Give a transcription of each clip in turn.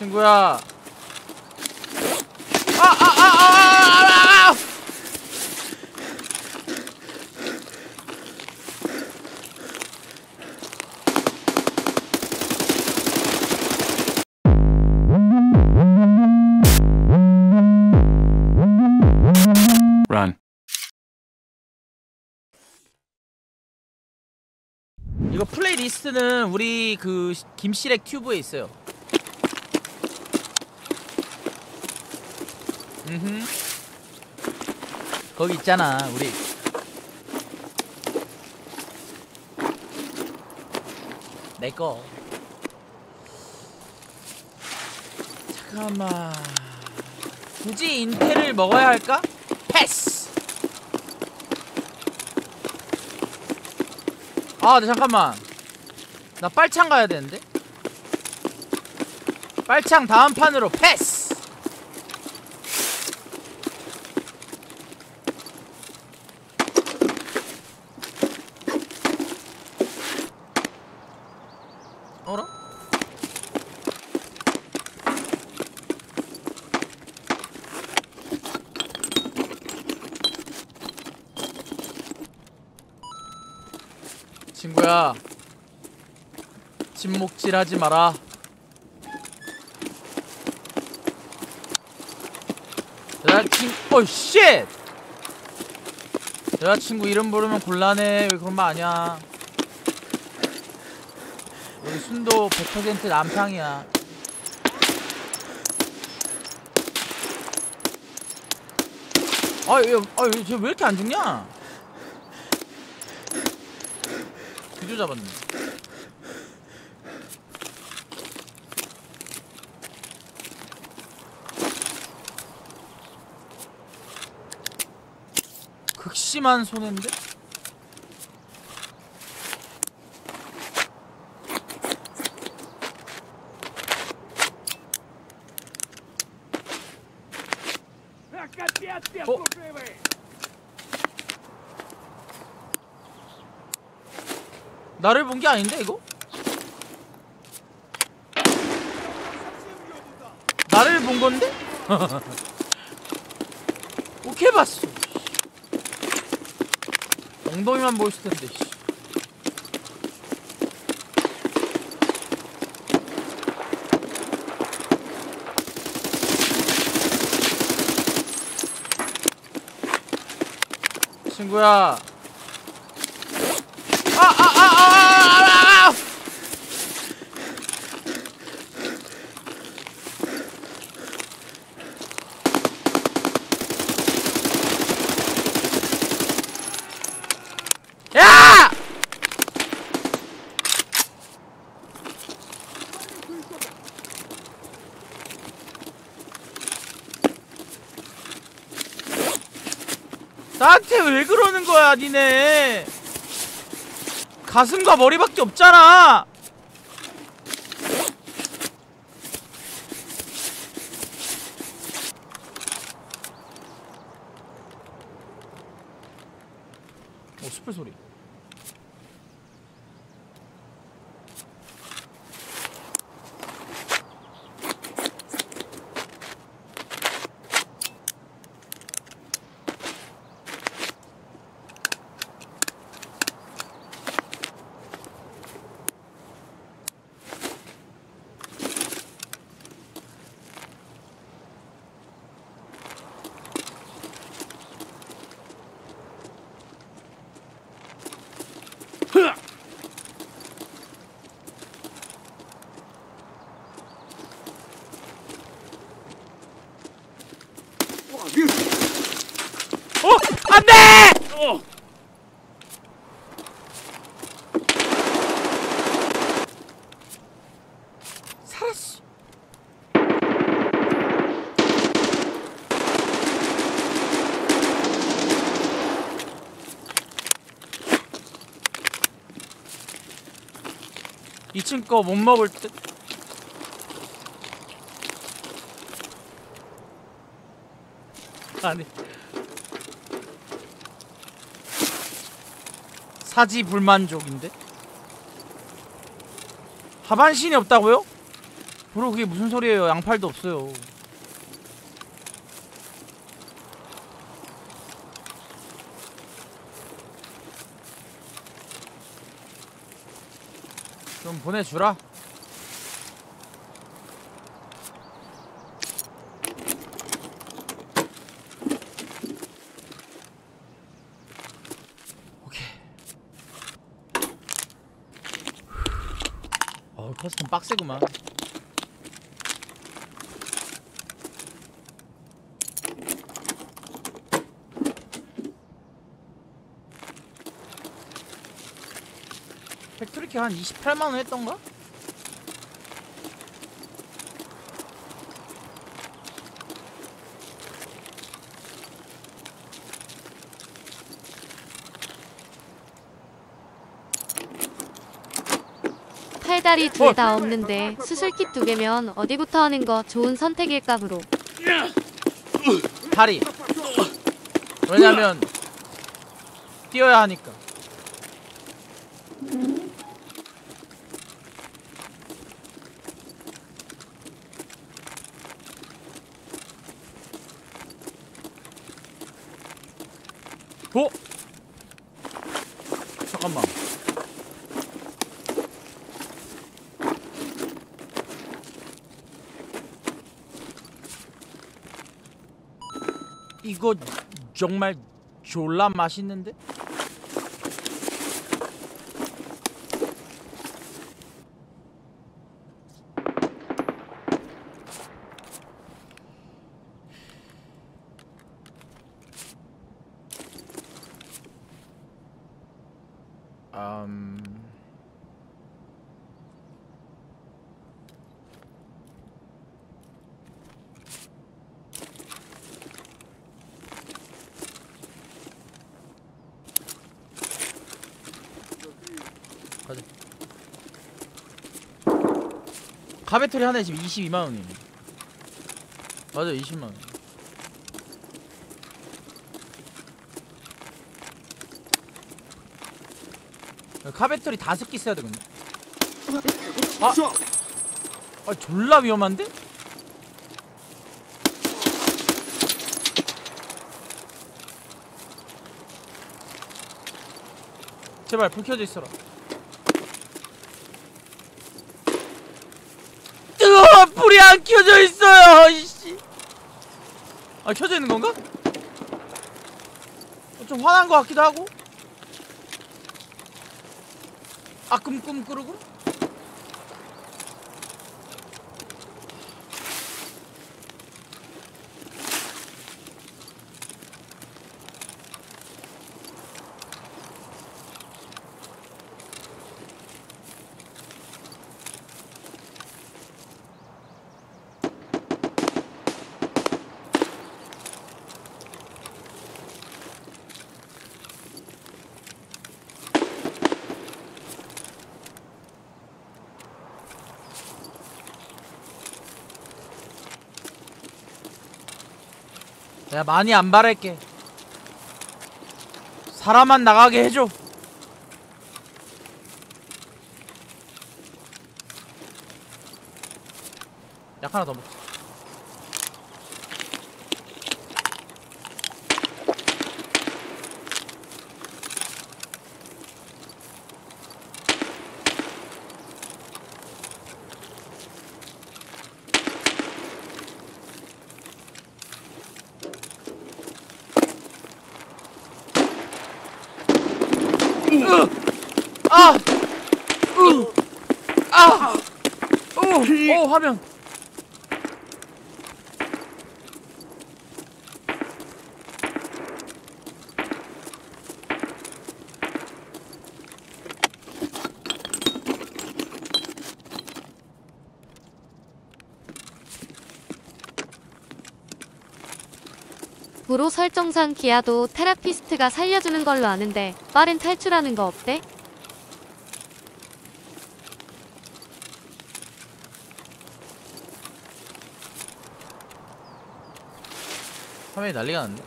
친구야. 아, 아, 아, 아, 아, 아, 아! Run. 이거 플레이리스트는 우리 그 시- 김시렉 튜브에 있어요. 음. 거기 있잖아, 우리. 내 거. 잠깐만. 굳이 intel을 먹어야 할까? 패스. 아, 네, 잠깐만. 나 빨창 가야 되는데. 빨창 다음 판으로 패스. 어라? 친구야. 침묵질하지 마라. 여자친, 어, 쉣! 여자친구 이름 부르면 곤란해. 왜 그런 말 아니야? 우리 순도 100% 남탕이야. 아, 얘, 아, 얘, 쟤왜 이렇게 안 죽냐? 뒤도 잡았네. 극심한 손해인데? 어? 나를 본 게 아닌데 이거? 나를 본 건데? 오케이 봤어. 엉덩이만 보였을 텐데. 씨. 친구야. 아, 아, 아, 아, 아, 아, 아! 야! 나한테 왜 그러는 거야, 니네? 가슴과 머리밖에 없잖아. 오, 스플 소리. 어! 안 돼! 살았어. 이층 거 못 먹을 듯? 아니 사지 불만족인데? 하반신이 없다고요? 브로 그게 무슨 소리예요 양팔도 없어요 좀 보내주라 오케이 어 빡세구만 팩토리키 한 28만원 했던가? 팔다리 둘 다 없는데 수술킷 두 개면 어디부터 하는 거 좋은 선택일까 브로. 다리. 왜냐면 뛰어야 하니까 어? 잠깐만 이거 정말 졸라 맛있는데? 음... 가베토리 하나에 지금 22만 원이에요. 맞아, 20만 원. 카베토리 다섯 개 써야 되거든. 아, 아 졸라 위험한데? 제발 불 켜져 있어라. 으아 불이 안 켜져 있어요. 이씨. 아 켜져 있는 건가? 어, 좀 화난 것 같기도 하고. 아 꿈꿈 꾸르고? 내가 많이 안 바랄게. 사람만 나가게 해줘. 약 하나 더 먹자. 아! 으! 아! 오! 오 화면. 브로 설정상 기아도 테라피스트가 살려주는 걸로 아는데 빠른 탈출하는 거 어때? 화면이 난리가 났네.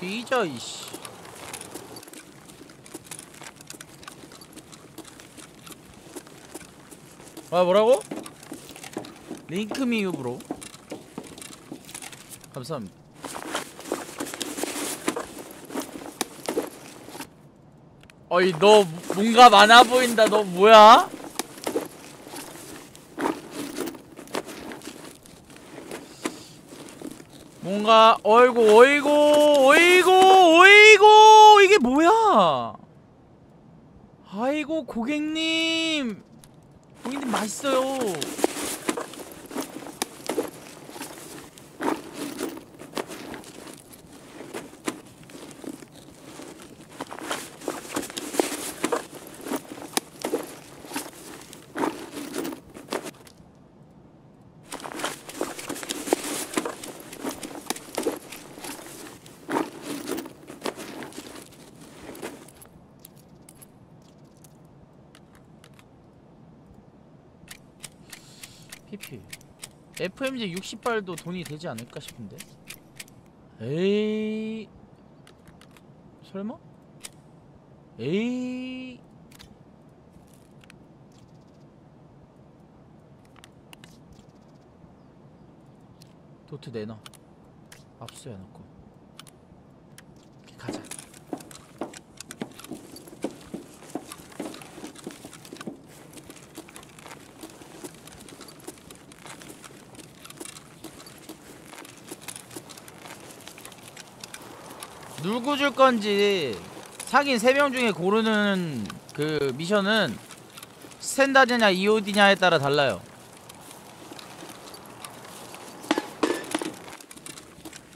뒤져 이씨. 아 뭐라고? 링크 미흡으로. 감사합니다. 어이 너 뭔가 많아 보인다. 너 뭐야? 뭔가 어이구 어이구 어이구 어이구 이게 뭐야? 아이고 고객님 고객님 맛있어요 PP FMG 60발도 돈이 되지 않을까 싶은데? 에이. 설마? 에이. 도트 내놔. 압수해놓고 오케이, 가자 누구 줄 건지 상인 3명 중에 고르는 그 미션은 standard냐 EOD냐에 따라 달라요.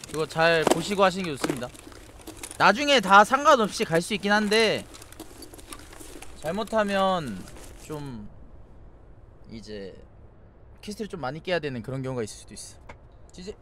이거 잘 보시고 하시는 게 좋습니다. 나중에 다 상관없이 갈 수 있긴 한데 잘못하면 좀 이제 퀘스트를 좀 많이 깨야 되는 그런 경우가 있을 수도 있어. 지지.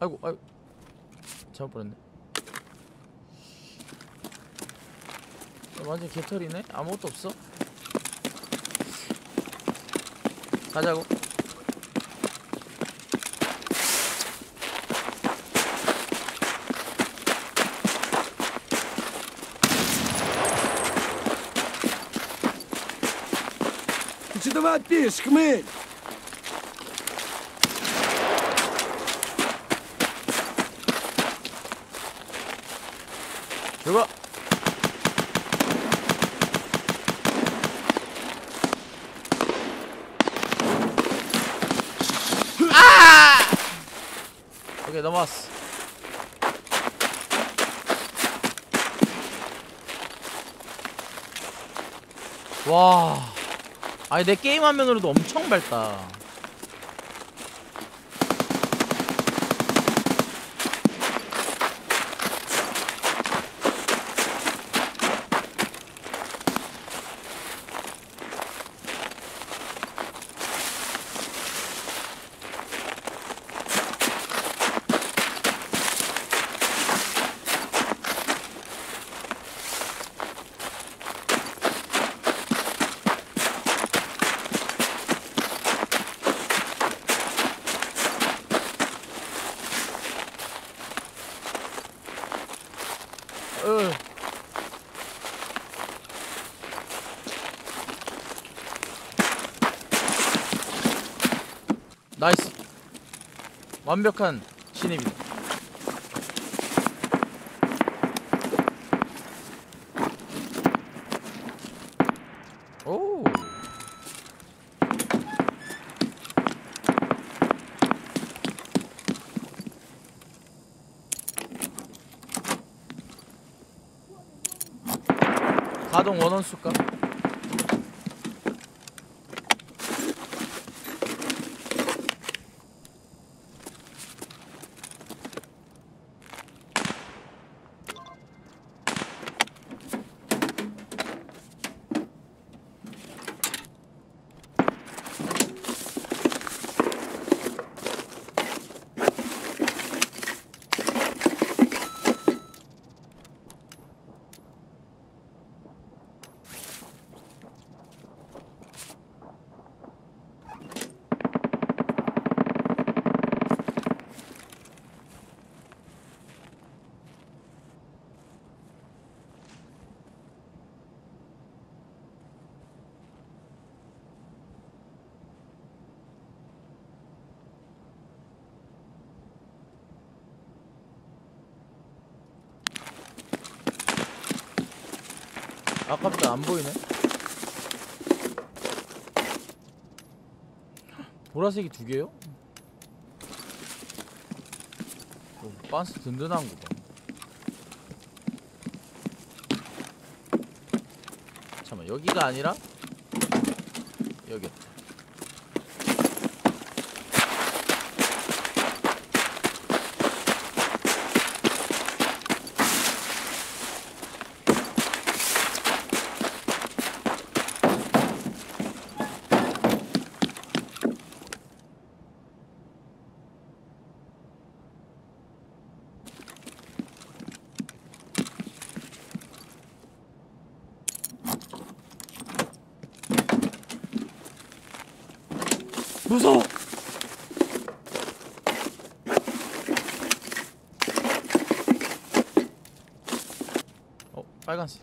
아이고, 아이고. 잡아버렸네. 야, 완전 개털이네? 아무것도 없어? 가자고. Ты что давай пишешь, хмель? 죽어! 아! 오케이, 넘어왔어. 와. 아니, 내 게임 화면으로도 엄청 밝다. 으. 나이스. 완벽한 진입이다. 오 가동 원원 숫가? 아깝다 안 보이네. 보라색이 두 개요? 어, 반스 든든한 거 봐. 잠깐만 여기가 아니라 여기 무서워. 어 빨간색.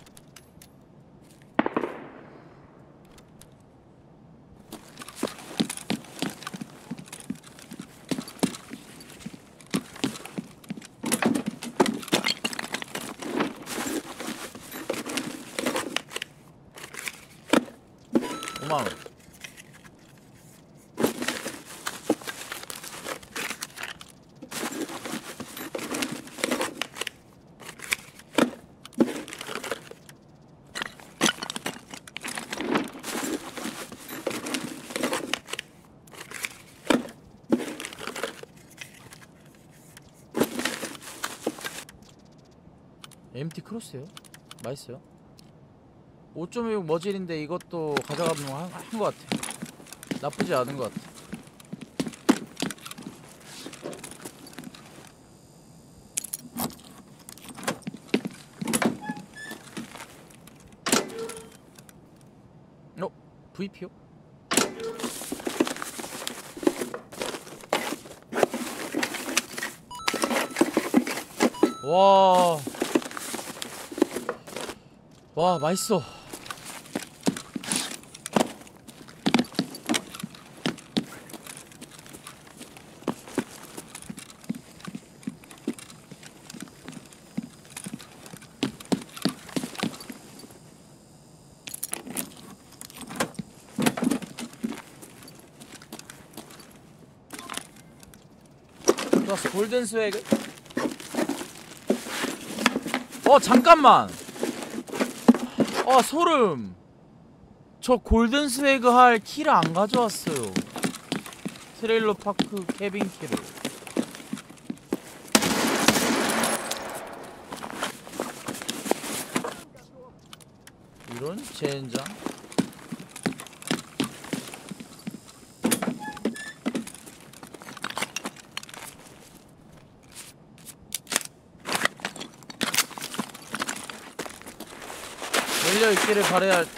오만 원. MT 크로스요? 맛있어요? 5.16 머질인데 이것도 가져가면 한것 같아. 나쁘지 않은 것 같아. 어? VP요? 와. 와, 맛있어. Golden Swag. 어, 잠깐만. 아 소름. 저 Golden Swag 할 키를 안 가져왔어요. trailer park cabin key를. 이런 젠장 열려 있기를 바라야 할 듯.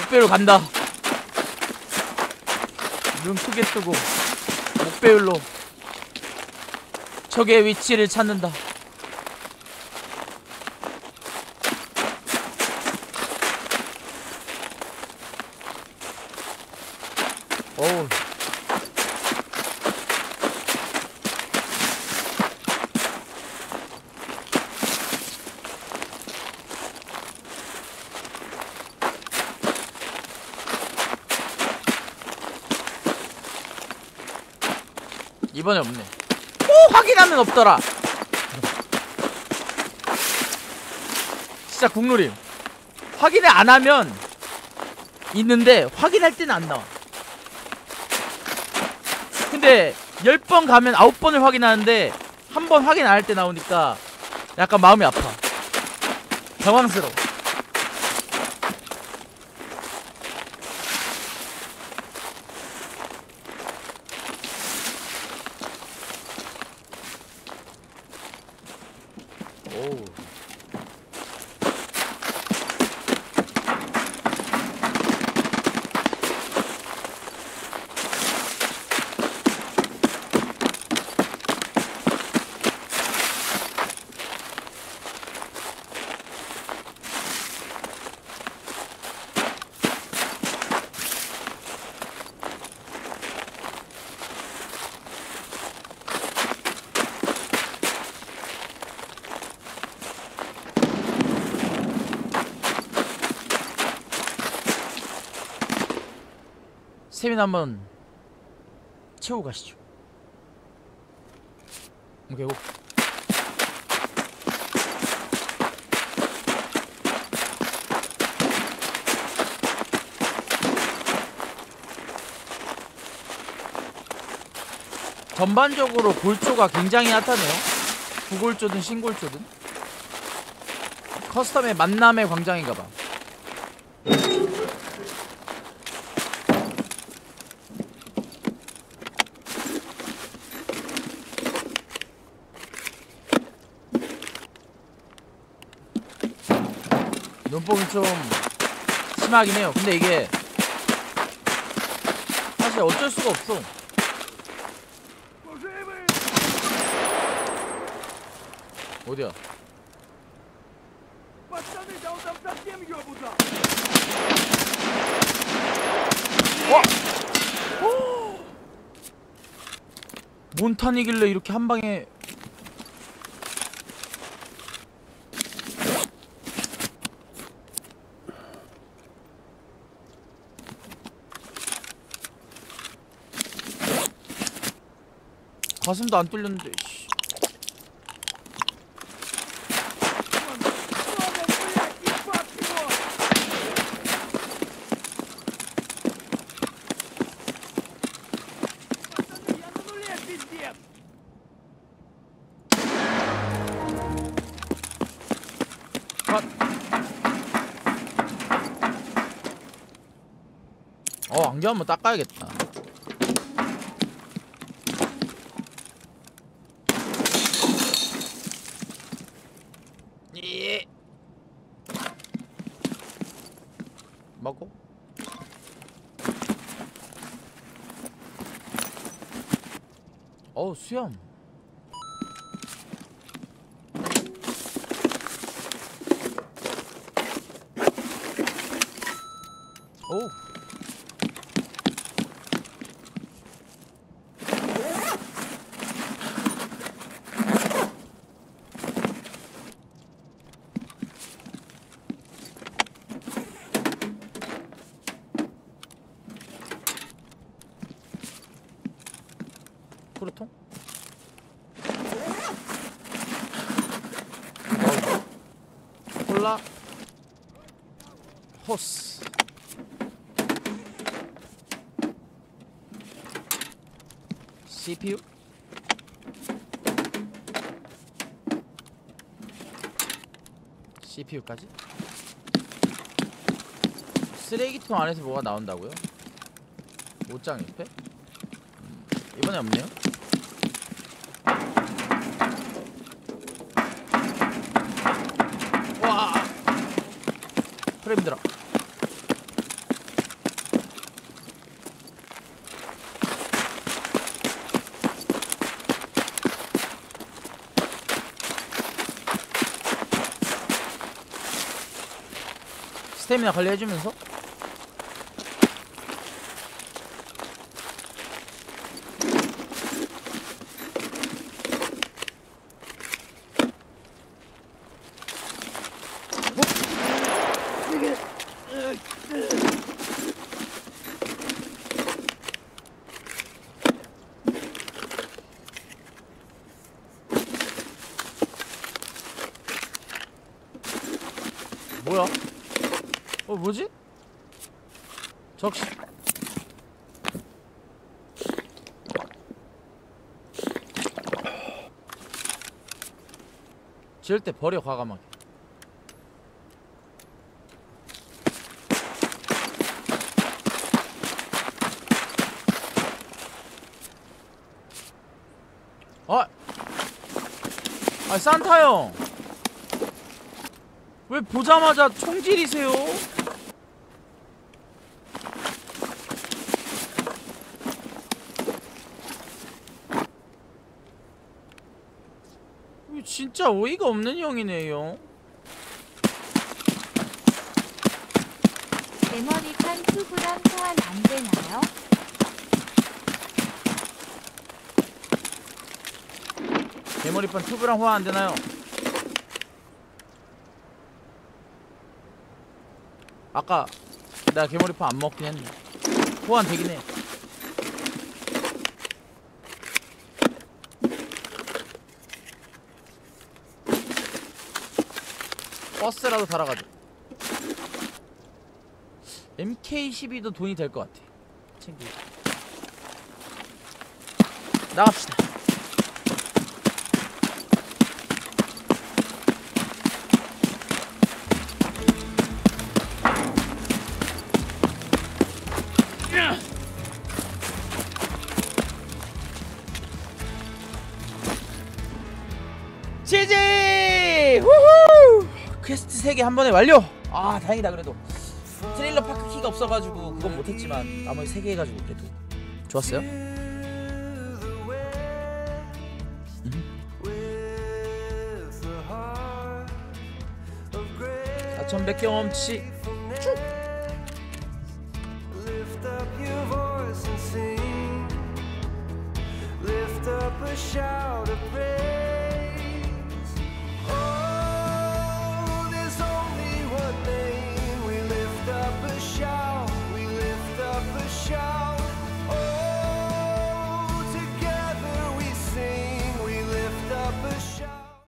목배율 간다 눈 크게 뜨고 목배율로 적의 위치를 찾는다 어우 이번에 없네. 오 확인하면 없더라. 진짜 국룰임 확인을 안 하면 있는데 확인할 때는 안 나와. 근데 10번 가면 9번을 확인하는데 한 번 확인 안 할 때 나오니까 약간 마음이 아파. 당황스러워 세미나 한번 채우고 가시죠. 오케이 고. 전반적으로 골조가 굉장히 핫하네요. 구골조든 신골조든. 커스텀의 만남의 광장인가봐. 좀 심하긴 해요 근데 이게 사실 어쩔 수가 없어 어디야 와! 오! 몬탄이길래 이렇게 한 방에 가슴도 안 뚫렸는데 씨. 아. 어 안경 한번 닦아야겠다 어우 수염 오 쿠르통? 어. 콜라 호스 CPU CPU까지 쓰레기통 안에서 뭐가 나온다고요? 옷장 옆에? 음, 이번에 없네요 와 프레임 들어 스태미나 관리해주면서 뭐야? 어 뭐지? 적시 지을 때 버려 과감하게 아! 아 산타 형! 왜 보자마자 총질이세요? 이거 진짜 어이가 없는 형이네요. 메모리판 투구랑 소환 안 되나요? 대머리판 튜브랑 호환 안 되나요? 아까 내가 개머리판 안 먹긴 했네. 호환 되긴 해. 버스라도 달아가지고. MK12도 돈이 될 것 같아. 챙기. 나갑시다. 지지! 퀘스트 3개 한 번에 완료! 아 다행이다 그래도 trailer park key가 없어가지고 그건 못했지만 나머지 3개 해가지고 그래도 좋았어요? 음. 4,100 경험치